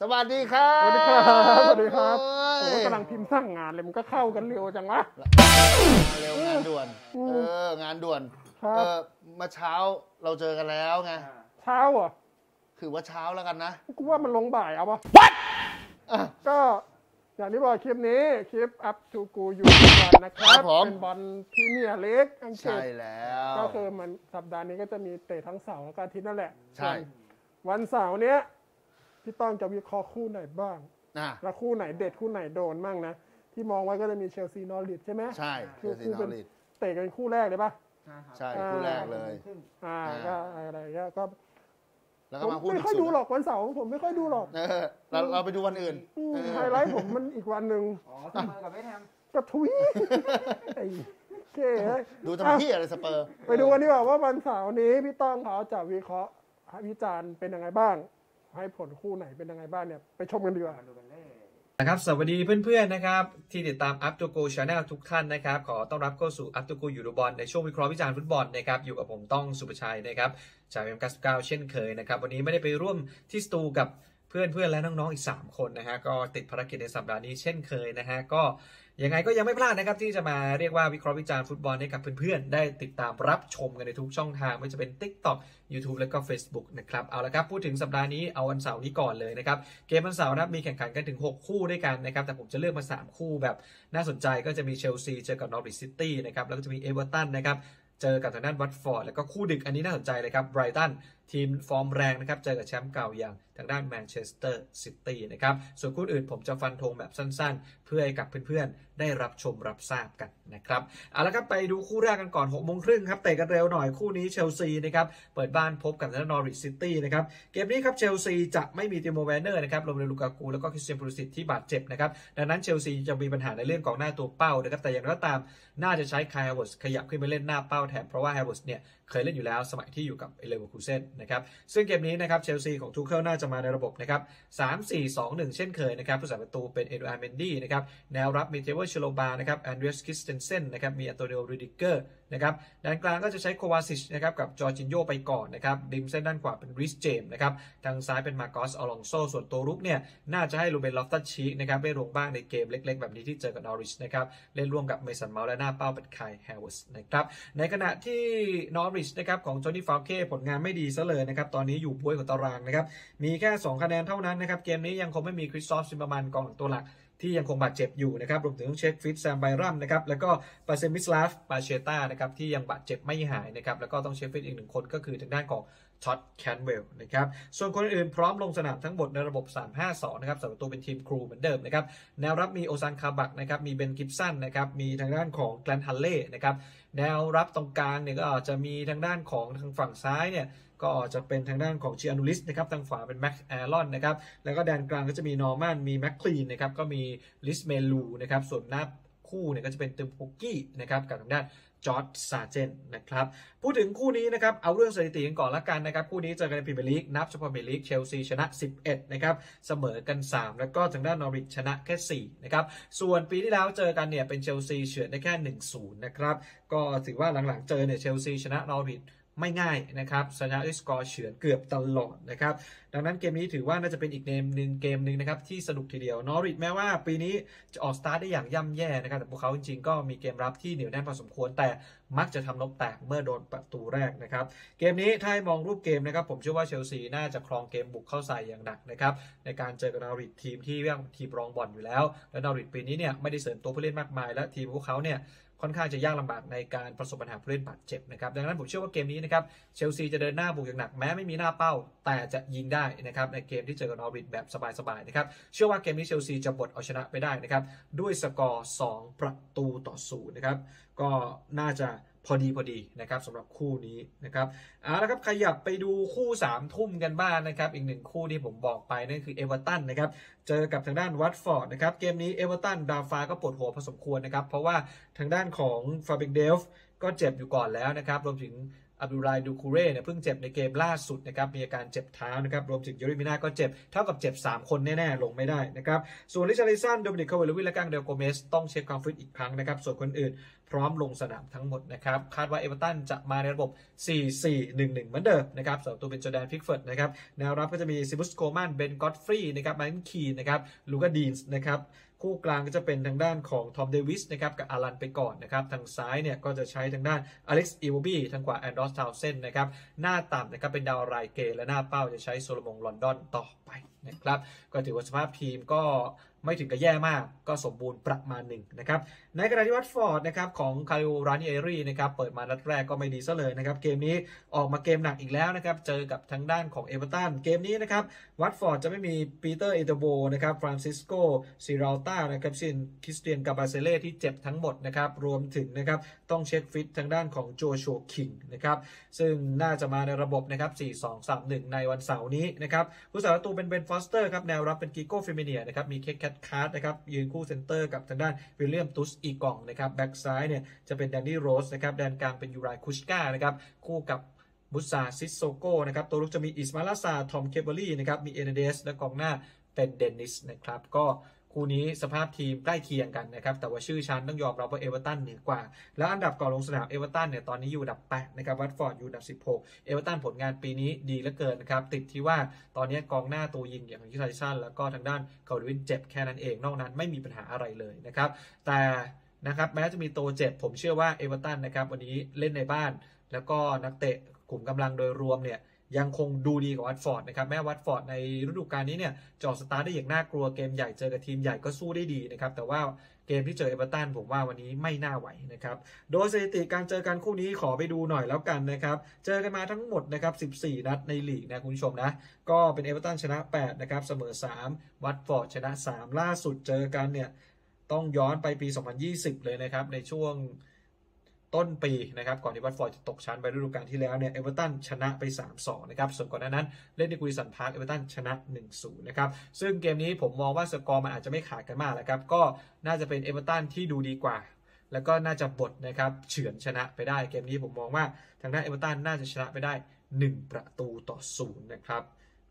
สวัสดีครับสวัสดีครับ สวัสดีครับโอ้ผมยก็กำลังพิมพ์สร้างงานเลยมันก็เข้ากันเร็วจังวะ เร็วงานด่วนอืเอมองานด่วนครับเออเมื่อเช้าเราเจอกันแล้วไง เช้าอะคือว่าเช้าแล้วกันนะ กูว่ามันลงบ่ายเอาปะอะก็อย่างที่บอกคลิปนี้คลิป up to กูอยู่กันนะครัครับบผมเป็นบอลพรีเมียร์ลีกอังกฤใช่ษแล้ว ก็คือมันสัปดาห์นี้ก็จะมีเตะทั้งเสาร์แล้วก็อาทิตย์นั่นแหละ ใช่ส่วนวันเสาร์เนี้ย พี่ต้องจะวิเคราะห์คู่ไหนบ้างนะแล้วคู่ไหนเด็ดคู่ไหนโดนมั่งนะ ที่มองไว้ก็จะมีเชลซีนอริทใช่ไหมใช่เชคือลซีคู่นเป็อนริทเตะกันคู่แรกเลยปะใช่คู่แรกเลยอ่าอ่า ก็อะไรก็ก็แล้วผก็มมาคู่ไม่ค่อยสุดูหรอกวันเสาร์ผมไม่ค่อยดูหรอกเออเราเราไปดูวันอื่น อืมเออ ไฮไลท์ผมมันอีกวันหนึ่งอ๋อเสมอกับเวสต์แฮมก็ทุยไอ้เก้เอ้ยดูทำที่อะไรสเปอร์ไปดูกันดีกว่าว่าวันเสาร์นี้พี่ต้องเขาจะวิเคราะห์วิจารณ์เป็นยังไงบ้าง ให้ผลคู่ไหนเป็นยังไงบ้างเนี่ย ไปชมกันดีกว่านะครับสวัสดีเพื่อนๆนะครับ ที่ติดตาม Up to Go Channel ทุกท่านนะครับ ขอต้อนรับเข้าสู่ Up to Go ยูโรบอลในช่วงวิเคราะห์วิจารณ์ฟุตบอลนะครับ อยู่กับผมต้องสุประชัยนะครับจากเอ็มกัสเก้าเช่นเคยนะครับ วันนี้ไม่ได้ไปร่วมที่สตูกับ เพื่อนๆและน้องๆอีก 3 คนนะฮะก็ติดภารกิจในสัปดาห์นี้เช่นเคยนะฮะก็ยังไงก็ยังไม่พลาดนะครับที่จะมาเรียกว่าวิเคราะห์วิจารณ์ฟุตบอลให้กับเพื่อนๆ ได้ติดตามรับชมกันในทุกช่องทางไม่ว่าจะเป็น TikTok YouTube และก็ Facebook นะครับเอาละครับพูดถึงสัปดาห์นี้เอาวันเสาร์นี้ก่อนเลยนะครับเกมวันเสาร์นะครับมีแข่งขันกันถึง 6 คู่ด้วยกันนะครับแต่ผมจะเลือกมา 3 คู่แบบน่าสนใจก็จะมีเชลซีเจอกับนอริ c ซิตี้นะครับแล้วก็จะมีเอเวอร์ตันนะครับเจอกับทางด้านวัตฟอร์ดแล้วก็คู่ดึกอันนี้น่าสนใจเลยครับไบรตัน ทีมฟอร์มแรงนะครับ เจอกับแชมป์เก่าอย่างทางด้านแมนเชสเตอร์ซิตี้นะครับ ส่วนคู่อื่นผมจะฟันธงแบบสั้นๆ เพื่อให้กับเพื่อนๆ ได้รับชมรับทราบกันนะครับ เอาละครับไปดูคู่แรกกันก่อน6โมงครึ่งครับเตะกันเร็วหน่อยคู่นี้เชลซีนะครับ เปิดบ้านพบกับทางนอริ c ซิตี้นะครับ เกมนี้ครับเชลซีจะไม่มีติโมแวร์เนอร์นะครับรวมถึงลูกากูแล้วก็คริสเตียนพูลิซิชที่บาดเจ็บนะครับ ดังนั้นเชลซีจะมีปัญหาในเรื่องของหน้าตัวเป้านะครับ แต่อย่างไรก็ตาม น่าจะใช้ไคฮาแวร์ตซ์ขยับขึ้นไปเล่นหน้าเป้าแทนเพราะว่าฮาแวร์ตซ์เนี่ย เคยเล่นอยู่แล้วสมัยที่อยู่กับเอเลเวอร์คูเซนนะครับซึ่งเกมนี้นะครับเชลซีของทูเคิลน่าจะมาในระบบนะครับ3 4 2 1เช่นเคยนะครับผู้รักษาประตูเป็นเอดูอาร์เมนดี้นะครับแนวรับมีเทรโวห์ชาโลบาห์นะครับแอนเดรียสคริสเตนเซนนะครับมีอันโตนิโอรูดิเกอร์นะครับด้านกลางก็จะใช้โควาซิชนะครับกับจอร์จินโญไปก่อนนะครับริมเส้นด้านขวาเป็นรีซเจมส์นะครับทางซ้ายเป็นมาร์กอสอลอนโซ่ส่วนตัวรุกเนี่ยน่าจะให้รูเบนลอฟตัสชีกนะครับได้ลงบ้างในเกมเล็ก ๆ แบบนี้ที่เจอกับนอริชนะครับเล่นร่วมกับเมสันเมาท์และหน้าเป้าเป็นไคฮาแวร์ตซ์นะครับในขณะที่นอริชนะครับของแดเนียลฟาร์เก้ผลงานไม่ดีซะเลยนะครับตอนนี้อยู่บ้วยของตารางนะครับมีแค่ 2 คะแนนเท่านั้นนะครับเกมนี้ยังคงไม่มีคริสตอฟซิมเมอร์มันน์กองหลังตัวหลัก ที่ยังคงบาดเจ็บอยู่นะครับรวมถึงเช็คฟิตแซมไบรัมนะครับแล้วก็เพรสมิสลาฟพลาเชต้านะครับที่ยังบาดเจ็บไม่หายนะครับแล้วก็ต้องเช็คฟิตอีกหนึ่งคนก็คือทางด้านของท็อดแคนต์เวลล์นะครับ ส่วนคนอื่นพร้อมลงสนามทั้งหมดในระบบ 3-5-2 นะครับสำหรับตัวเป็นทิมครูลเหมือนเดิมนะครับ แนวรับมีโอซานคาบัคนะครับ มีเบนกิบสันนะครับ มีทางด้านของแกรนท์ฮันลี่ย์นะครับ แนวรับตรงกลางเนี่ยก็จะมีทางด้านของทางฝั่งซ้ายเนี่ย ก็จะเป็นทางด้านของเชียร์นูลิสนะครับทางขวาเป็นแม็กซ์แอรอนส์นะครับแล้วก็แดนกลางก็จะมีนอร์แมนมีแม็กคลีนนะครับก็มีลิสเมลูนะครับส่วนหน้าคู่เนี่ยก็จะเป็นตีมูปุกกี้นะครับกับทางด้านจอชซาร์เจนท์นะครับพูดถึงคู่นี้นะครับเอาเรื่องสถิติกันก่อนละกันนะครับคู่นี้เจอกันในพรีเมียร์ลีกนับเฉพาะพรีเมียร์ลีกเชลซีชนะ 11นะครับเสมอกัน 3 แล้วก็ทางด้านนอริชชนะแค่4นะครับส่วนปีที่แล้วเจอกันเนี่ยเป็นเชลซีเฉือนได้แค่ 1-0นะครับก็ถือว่าหลังๆเจอเนี่ยเชลซีชนะนอริช ไม่ง่ายนะครับชนะด้วยสกอร์เฉือนเกือบตลอดนะครับ ดังนั้นเกมนี้ถือว่าน่าจะเป็นอีกเกมหนึ่งเกมหนึ่งนะครับที่สนุกทีเดียวนอริชแม้ว่าปีนี้จะออกสตาร์ทได้อย่างย่ำแย่นะครับ แต่พวกเขาจริงๆก็มีเกมรับที่เหนียวแน่นพอสมควร แต่มักจะทำนกแตกเมื่อโดนประตูแรกนะครับ เกมนี้ถ้าให้มองรูปเกมนะครับ ผมเชื่อว่าเชลซีน่าจะครองเกมบุกเข้าใส่อย่างหนักนะครับในการเจอกับนอริททีมที่เรียกทีมรองบอลอยู่แล้ว และนอริทปีนี้เนี่ยไม่ได้เสริมตัวผู้เล่นมากมาย และทีมพวกเขาเนี่ย ค่อนข้างจะยากลำบากในการประสบปัญหาผู้เล่นบาดเจ็บนะครับดังนั้นผมเชื่อว่าเกมนี้นะครับเชลซีจะเดินหน้าบุกอย่างหนักแม้ไม่มีหน้าเป้า แต่จะยิงได้นะครับในเกมที่เจอกับนอริทแบบสบายๆนะครับเชื่อว่าเกมนี้เชลซีจะบดเอาชนะไปได้นะครับด้วยสกอร์ 2 ประตูต่อศูนย์นะครับก็น่าจะ พอดีพอดีนะครับสำหรับคู่นี้นะครับเอาละครับขยับไปดูคู่สามทุ่มกันบ้างนะครับ อีกหนึ่งคู่ที่ผมบอกไปนั่นคือเอเวอร์ตันนะครับเจอกับทางด้านวัตฟอร์ดนะครับเกมนี้เอเวอร์ตันดาวฟ้าก็ปวดหัวพอสมควรนะครับ เพราะว่าทางด้านของฟาเบียนเดลฟ์ก็เจ็บอยู่ก่อนแล้วนะครับรวมถึงอับดุลลายดูคูเร่เนี่ยเพิ่งเจ็บในเกมล่าสุดนะครับมีอาการเจ็บเท้านะครับรวมถึงเยอร์รี่มินาก็เจ็บเท่ากับเจ็บ 3 คนแน่ ๆ ลงไม่ได้นะครับส่วนริชาร์ลิสันโดมินิกคัลเวิร์ตเลวินและอังเดรโกเมสต้องเช็คความฟิตอีกครั้งนะครับส่วนคนอื่น พร้อมลงสนามทั้งหมดนะครับ คาดว่าเอเวอร์ตันจะมาในระบบ 4-4-1-1 เหมือนเดิมนะครับสำหรับตัวเป็นจอร์แดนพิคฟอร์ดนะครับแนวรับก็จะมีเชมุสโคลแมนเบนก็อดฟรีย์นะครับไมค์คีนนะครับลูก้าดีญนะครับคู่กลางก็จะเป็นทางด้านของทอมเดวิสนะครับกับอัลลันไปก่อนนะครับทางซ้ายเนี่ยก็จะใช้ทางด้านอเล็กซ์อีโวบีทางขวาแอนดรอสทาวน์เซนด์นะครับหน้าต่ำนะครับเป็นเดมาไรเกรย์และหน้าเป้าจะใช้ซาโลมอนรอนดอนต่อ ไปนะครับก็ถือว่าสภาพทีมก็ไม่ถึงกับแย่มากก็สมบูรณ์ประมาณหนึ่งนะครับในขณะที่วัตฟอร์ดนะครับของเคลาดิโอรานิเอรีนะครับเปิดมานัดแรกก็ไม่ดีซะเลยนะครับเกมนี้ออกมาเกมหนักอีกแล้วนะครับเจอกับทางด้านของเอเวอร์ตันเกมนี้นะครับวัตฟอร์ดจะไม่มีปีเตอร์เอเตโบนะครับฟรานซิสโกเซียรัลต้านะครับชินคริสเตียนกาบาเซเล่ที่เจ็บทั้งหมดนะครับรวมถึงนะครับต้องเช็คฟิตทางด้านของโจชัวคิงนะครับซึ่งน่าจะมาในระบบนะครับ4-2-3-1 ในวันเสาร์นี้นะครับผู้รักษาประตูเป็นเบนฟอสเตอร์ครับแนวรับเป็นกิโก้เฟเมเนียนะครับมีเคร็กแคทคาร์ทนะครับยืนคู่เซนเตอร์กับทางด้านวิลเลียมทรูสต์เอกองนะครับแบ็กซ้ายเนี่ยจะเป็นแดนนี่โรสนะครับแดนกลางเป็นยูไรคุชก้านะครับคู่กับมุสซาซิสโซโกนะครับตัวรุกจะมีอิสไมลาซาร์ทอมเคลเวอร์ลี่ย์นะครับมีเอร์นานเดซและกองหน้าเป็นเดนนิสนะครับก็ คู่นี้สภาพทีมใกล้เคียงกันนะครับ แต่ว่าชื่อชั้นต้องยอมรับว่าเอเวอร์ตันเหนือกว่า แล้วอันดับก่อนลงสนามเอเวอร์ตันเนี่ยตอนนี้อยู่อันดับ8นะครับวัตฟอร์ดอยู่อันดับ 16 เอเวอร์ตันผลงานปีนี้ดีเหลือเกินนะครับ ติดที่ว่าตอนนี้กองหน้าตัวยิงอย่างริชาร์ลิสันแล้วก็ทางด้านคัลเวิร์ตเลวินเจ็บแค่นั้นเอง นอกนั้นไม่มีปัญหาอะไรเลยนะครับ แต่นะครับแม้จะมีตัวเจ็บผมเชื่อว่าเอเวอร์ตันนะครับวันนี้เล่นในบ้าน แล้วก็นักเตะกลุ่มกำลังโดยรวมเนี่ย ยังคงดูดีกว่าวัตฟอร์ดนะครับแม้วัตฟอร์ดในฤดูกาลนี้เนี่ยออกสตาร์ทได้อย่างน่ากลัวเกมใหญ่เจอกับทีมใหญ่ก็สู้ได้ดีนะครับแต่ว่าเกมที่เจอเอเวอร์ตันผมว่าวันนี้ไม่น่าไหวนะครับโดยสถิติการเจอกันคู่นี้ขอไปดูหน่อยแล้วกันนะครับเจอกันมาทั้งหมดนะครับ 14 นัดในลีกนะคุณผู้ชมนะก็เป็นเอเวอร์ตันชนะ 8 นะครับเสมอ 3 วัตฟอร์ดชนะ 3 ล่าสุดเจอกันเนี่ยต้องย้อนไปปี 2020 เลยนะครับในช่วง ต้นปีนะครับก่อนที่วัตฟอร์ดจะตกชั้นไปฤดูกาลที่แล้วเนี่ยเอเวอร์ตันชนะไป 3-2 นะครับ ส่วนก่อนหน้านั้นเล่นในกูดิสันพาร์คเอเวอร์ตันชนะ 1-0 นะครับ ซึ่งเกมนี้ผมมองว่าสกอร์มันอาจจะไม่ขาดกันมากนะครับ ก็น่าจะเป็นเอเวอร์ตันที่ดูดีกว่า แล้วก็น่าจะบดนะครับเฉือนชนะไปได้เกมนี้ผมมองว่าทางด้านเอเวอร์ตันน่าจะชนะไปได้ 1 ประตูต่อศูนย์นะครับ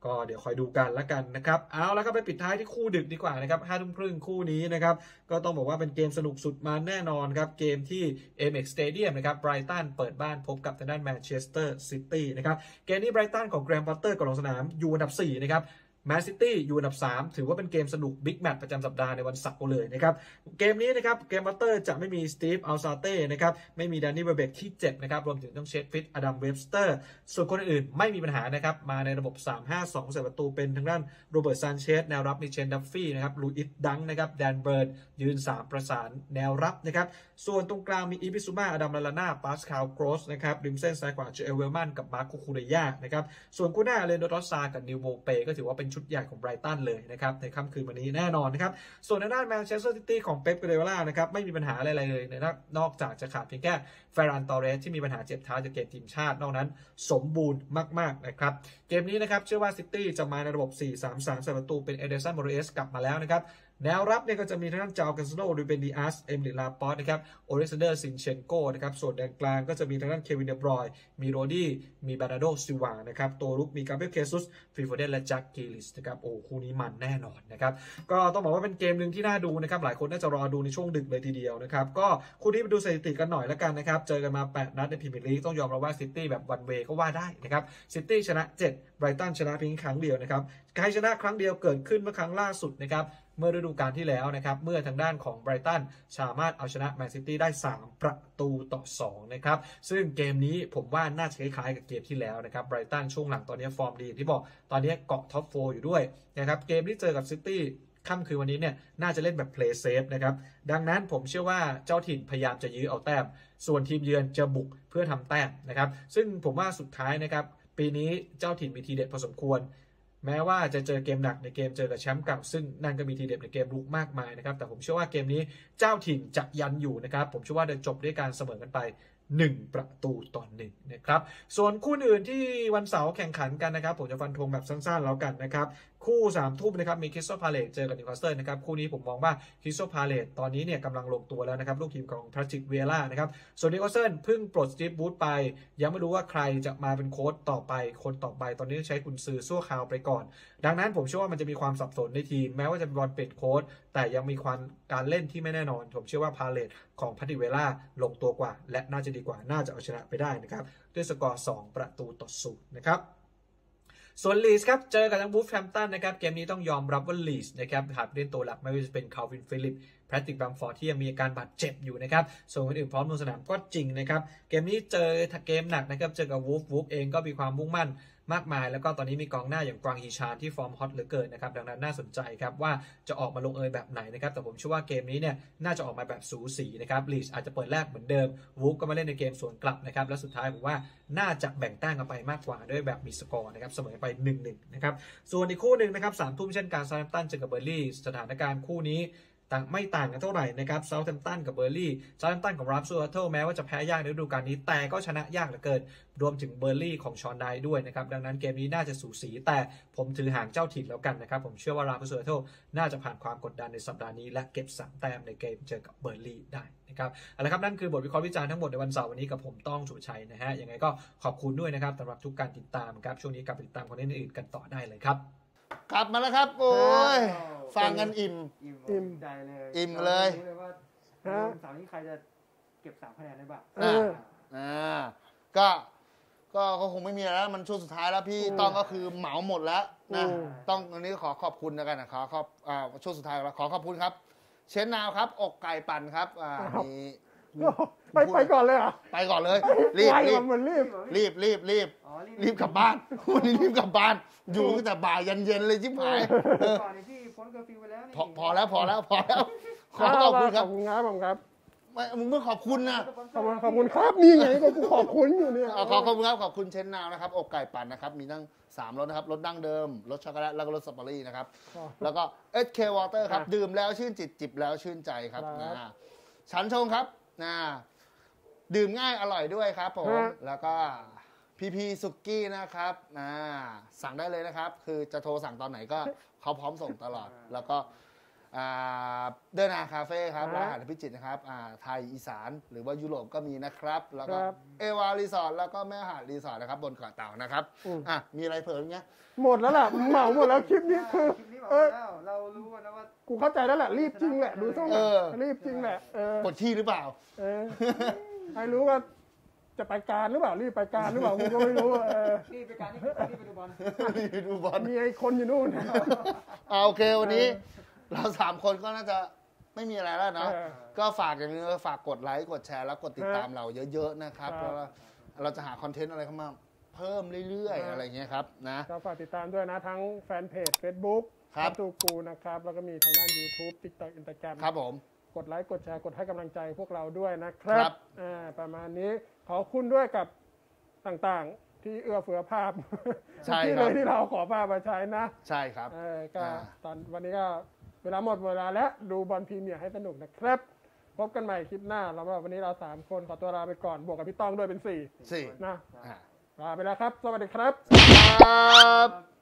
ก็เดี๋ยวคอยดูกันแล้วกันนะครับเอาแล้วก็ไปปิดท้ายที่คู่ดึกดีกว่านะครับห้าทุ่มครึ่งคู่นี้นะครับก็ต้องบอกว่าเป็นเกมสนุกสุดมาแน่นอนครับเกมที่ Amex Stadium นะครับไบรตันเปิดบ้านพบกับทางด้านแมนเชสเตอร์ซิตี้นะครับเกมนี้ไบรตันของแกรมพอตเตอร์ก่อนลงสนามอยู่อันดับ4นะครับ แมนซิตี้อยู่อันดับ 3 ถือว่าเป็นเกมสนุกบิ๊กแมตช์ประจำสัปดาห์ในวันเสาร์เลยนะครับ เกมนี้นะครับ แกรมพอตเตอร์จะไม่มีสตีฟอัลซาเต้นะครับ ไม่มีแดนนี่เวลเบ็คที่เจ็บนะครับ รวมถึงต้องเช็คฟิตอดัมเวบสเตอร์ ส่วนคนอื่นไม่มีปัญหานะครับ มาในระบบ 3-5-2เฝ้าประตูเป็นทางด้านโรเบิร์ตซานเชสแนวรับมีเชนดัฟฟี่นะครับลูอิสดังค์นะครับแดนเบิร์นยืน 3 ประสานแนวรับนะครับส่วนตรงกลางมีอีฟบิสซูม่าอดัมลาลาน่าปาสคาลโกรสนะครับริมเส้นซ้ายขวาโจเอลเวลท์แมนกับมาร์คคูคูเรย่านะครับส่วนคู่หน้าเลอันโดรทรอสซาร์กับนีลโมเปย์ก็ถือว่าเป็นชุดใหญ่ของไบรตันเลยนะครับในค่ำคืนวันนี้แน่นอนนะครับส่วนในด้านแมนเชสเตอร์ซิตี้ของเป๊ปกวาร์ดิโอล่านะครับไม่มีปัญหาอะไรเลยนะครับนอกจากจะขาดเพียงแค่เฟรันตอเรสที่มีปัญหาเจ็บเท้าจากเกมทีมชาตินอกนั้น สมบูรณ์มากๆนะครับเกมนี้นะครับเชื่อว่าซิตี้จะมาในระบบ 4-3-3เฝ้าประตูเป็นเอเดรสันโมราเอสกลับมาแล้วนะครับ แนวรับเนี่ยก็จะมีทางด้านเจากันเซโลรูเบนดิอาสเอเมอริกลาปอร์ตนะครับโอเล็กซานเดอร์ซินเชนโก้นะครับส่วนแดนกลางก็จะมีทางด้านเควินเดอบรอยน์ มีโรดรี้มีแบร์นาร์โดซิลวานะครับตัวรุกมีกาเบรียลเชซุสฟิลโฟเด้นและแจ็คกริลิชนะครับโอ้คู่นี้มันแน่นอนนะครับก็ต้องบอกว่าเป็นเกมหนึ่งที่น่าดูนะครับหลายคนน่าจะรอดูในช่วงดึกเลยทีเดียวนะครับก็คู่นี้ไปดูสถิติกันหน่อยแล้วกันนะครับเจอกันมา 8 นัดในพรีเมียร์ลีกต้องยอมรับว่าซิตี้แบบ one way ก็ว่าได้นะครับซิตี้ชนะ7ไบรตันชนะเพียงครั้งเดียวนะครับใครชนะครั้งเดียวเกิดขึ้นเมื่อครั้งล่าสุดนะครับ เมื่อฤดูกาลที่แล้วนะครับเมื่อทางด้านของไบรตันสามารถเอาชนะแมนซิตี้ได้ 3 ประตูต่อ2นะครับซึ่งเกมนี้ผมว่าน่าจะคล้ายๆกับเกมที่แล้วนะครับไบรตันช่วงหลังตอนนี้ฟอร์มดีที่บอกตอนนี้เกาะ top four อยู่ด้วยนะครับเกมที่เจอกับซิตี้ค่ำคืนวันนี้เนี่ยน่าจะเล่นแบบ play safe นะครับดังนั้นผมเชื่อว่าเจ้าถิ่นพยายามจะยื้อเอาแต้ม ส่วนทีมเยือนจะบุกเพื่อทำแต้มนะครับซึ่งผมว่าสุดท้ายนะครับปีนี้เจ้าถิ่นมีทีเด็ดพอสมควร แม้ว่าจะเจอเกมหนักในเกมเจอกับแชมป์เก่า ซึ่งนั่นก็มีทีเด็ดในเกมรุกมากมายนะครับ แต่ผมเชื่อว่าเกมนี้เจ้าถิ่นจะยันอยู่นะครับ ผมเชื่อว่าจะจบด้วยการเสมอกันไป 1 ประตูต่อหนึ่งนะครับ ส่วนคู่อื่นที่วันเสาร์แข่งขันกันนะครับ ผมจะฟันธงแบบสั้นๆแล้วกันนะครับ คู่สามทุ่มนะครับมีคริสตัลพาเลซเจอกับนิวคาสเซิลนะครับคู่นี้ผมมองว่าคริสตัลพาเลซตอนนี้เนี่ยกำลังลงตัวแล้วนะครับลูกทีมของพาทริกวิเอร่านะครับส่วนนิวคาสเซิลเพิ่งปลดสตีฟบรูซไป ยังไม่รู้ว่าใครจะมาเป็นโค้ชต่อไปคนต่อไป ตอนนี้ใช้กุนซือชั่วคราวไปก่อน ดังนั้นผมเชื่อว่ามันจะมีความสับสนในทีม แม้ว่าจะเป็นบอลเปลี่ยนโค้ชแต่ยังมีความการเล่นที่ไม่แน่นอน ผมเชื่อว่าพาเลซของพาทริกวิเอร่าลงตัวกว่า และน่าจะดีกว่าน่าจะเอาชนะไปได้นะครับด้วยสกอร์2ประตูต่อศูนย์นะครับ ส่วนลีดส์ครับ เจอกับทางวูล์ฟแฮมป์ตันนะครับ เกมนี้ต้องยอมรับว่าลีดส์นะครับขาดผู้เล่นตัวหลักไม่ว่าจะเป็นคาลวินฟิลลิปส์แพทริกบัมฟอร์ที่ยังมีอาการบาดเจ็บอยู่นะครับ ส่วนคนอื่นพร้อมลงสนามก็จริงนะครับ เกมนี้เจอเกมหนักนะครับ เจอกับวูล์ฟวูล์ฟเองก็มีความมุ่งมั่น มากมาย แล้วก็ตอนนี้มีกองหน้าอย่างฮวางฮีชานที่ฟอร์มฮอตเหลือเกินนะครับดังนั้นน่าสนใจครับว่าจะออกมาลงเอยแบบไหนนะครับแต่ผมเชื่อว่าเกมนี้เนี่ยน่าจะออกมาแบบสูสีนะครับลีดส์อาจจะเปิดแลกเหมือนเดิมวูล์ฟก็มาเล่นในเกมสวนกลับนะครับและสุดท้ายผมว่าน่าจะแบ่งแต้มกันไปมากกว่าด้วยแบบมีสกอร์นะครับเสมอไป1-1นะครับส่วนอีกคู่หนึ่งนะครับสามทุ่มเช่นกันซา u ์ตันเจอกับเบอร์ลี่สถานการณ์คู่นี้ ต่างไม่ต่างกันเท่าไหร่นะครับเซาท์แฮมตันกับเบอร์ลี่เซาท์แฮมตันกับราล์ฟฮาเซนฮุทเทิลแม้ว่าจะแพ้ยากในฤดูกาลนี้ แต่ก็ชนะยากเหลือเกิน รวมถึงเบอร์ลี่ของฌอนไดช์ด้วยนะครับ ดังนั้นเกมนี้น่าจะสูสี แต่ผมถือหางเจ้าถิ่นแล้วกันนะครับ ผมเชื่อว่าราล์ฟฮาเซนฮุทเทิลน่าจะผ่านความกดดันในสัปดาห์นี้และเก็บสามแต้มในเกมเจอกับเบอร์ลี่ได้นะครับเอาละครับนั่นคือบทวิเคราะห์วิจารณ์ทั้งหมดในวันเสาร์วันนี้กับผมต้องสุชัยนะฮะยังไงก็ขอบคุณด้วยนะครับสำหรับทุกการติดตามครับช่วงนี้กลับไปติดตามคอนเทนต์อื่นๆกันต่อได้เลยครับ กลับมาแล้วครับ โอ้ยฟังกันอิ่ม อิ่มอิ่มใจเลยอิ่มเลย รู้เลยว่าฮะเสาร์นี้ใครจะเก็บสามคะแนนได้บ้างเอออ่าก็ก็ก็คงไม่มีอะไรแล้ว มันช่วงสุดท้ายแล้วพี่อืมต้องก็คือเหมาหมดแล้วนะอืม ต้องอันนี้ขอขอบคุณแล้วกันนะขอขอบอ่าช่วงสุดท้ายแล้วขอขอบคุณครับ เชนนาวครับ อกไก่ปั่นครับอ่ามี ไปไปก่อนเลยเหรอะไปก่อนเลย รีบไวรีกบว่าเหมือนรีบรีบรีบรีบอ๋อรีบรีบกลับบ้านวันนี้รีบกลับบ้าน อยู่ตั้งแต่บ่ายยันเย็นเลยชิบหายเออก่อนนี่พี่พ้นเคอร์ฟิวไปแล้วนี่พอพอแล้วพอแล้วพอแล้วขอขอบคุณครับขอบคุณครับผมครับไม่มึงเพิ่งขอบคุณนะขอบคุณขอบคุณครับนี่ไงก็กูขอบคุณอยู่เนี่ยเอาขอขอบคุณครับขอบคุณเชนนาวนะครับอกไก่ปั่นนะครับมีตั้งสามรสนะครับรสดั้งเดิมรสช็อกโกแลตแล้วก็รสสตรอเบอรี่นะครับแล้วก็ SK Water ครับอะดื่มแล้วชื่นจิตจิบแล้วชื่นใจครับครับนะฉันชงครับ นะดื่มง่ายอร่อยด้วยครับผมฮะแล้วก็พีพีสุกี้นะครับนะสั่งได้เลยนะครับ คือจะโทรสั่งตอนไหนก็เขาพร้อมส่งตลอด แล้วก็ อ่าเดินอาคาเฟ่ครับร้านอาหารพิจิตรนะครับอ่าไทยอีสานหรือว่ายุโรปก็มีนะครับ แล้วก็ครับเอวารีสอร์ทแล้วก็แม่หาดรีสอร์ทนะครับ บนเกาะเต่านะครับอืม อะมีอะไรเพิ่มไหมเนี่ยหมดแล้วล่ะเหมาหมดแล้วคลิปนี้คือคลิปนี้บอกเอ้ยแล้วเรารู้กันนะว่า กูเข้าใจแล้วแหละรีบจริงแหละดูทรงเออรีบจริงแหละเออปวดขี้หรือเปล่า เออให้รู้ว่าจะไปการหรือเปล่ารีบไปการหรือเปล่ากูก็ไม่รู้เออนี่ไปการนี่คือนี่ไปดูบอลนี่ดูบอลมีไอ้คนอยู่นู่นอ่าโอเควันนี้ เราสามคนก็น่าจะไม่มีอะไรแล้วเนาะเออก็ฝากอย่างนี้ฝากกดไลค์กดแชร์แล้วกดติดตามเราเยอะๆนะครับครับ เพราะว่าเราจะหาคอนเทนต์อะไรเข้ามาเพิ่มเรื่อยๆครับอะไรเงี้ยครับนะ ก็ฝากติดตามด้วยนะทั้งแฟนเพจ Facebook ครับ ตูกูนะครับ แล้วก็มีทางด้าน YouTube TikTok Instagram ครับผม กดไลค์กดแชร์กดให้กำลังใจพวกเราด้วยนะครับครับอ่าประมาณนี้ขอบคุณด้วยกับต่างๆที่เอื้อเฟื้อภาพใช่ที่คเลรับ ยที่เราขอภาพมาใช้นะ ใช่ครับ เออก็อ่า ตอนวันนี้ก็เวลาหมดเวลาแล้วดูบอลพรีเมียร์ให้สนุกนะครับ พบกันใหม่คลิปหน้าแล้วสำหรับวันนี้เราสามคนขอตัวลาไปก่อนบวกกับพี่ต้องด้วยเป็นสี่สี่นะอ่าลาไปแล้วครับ สวัสดีครับ ครับ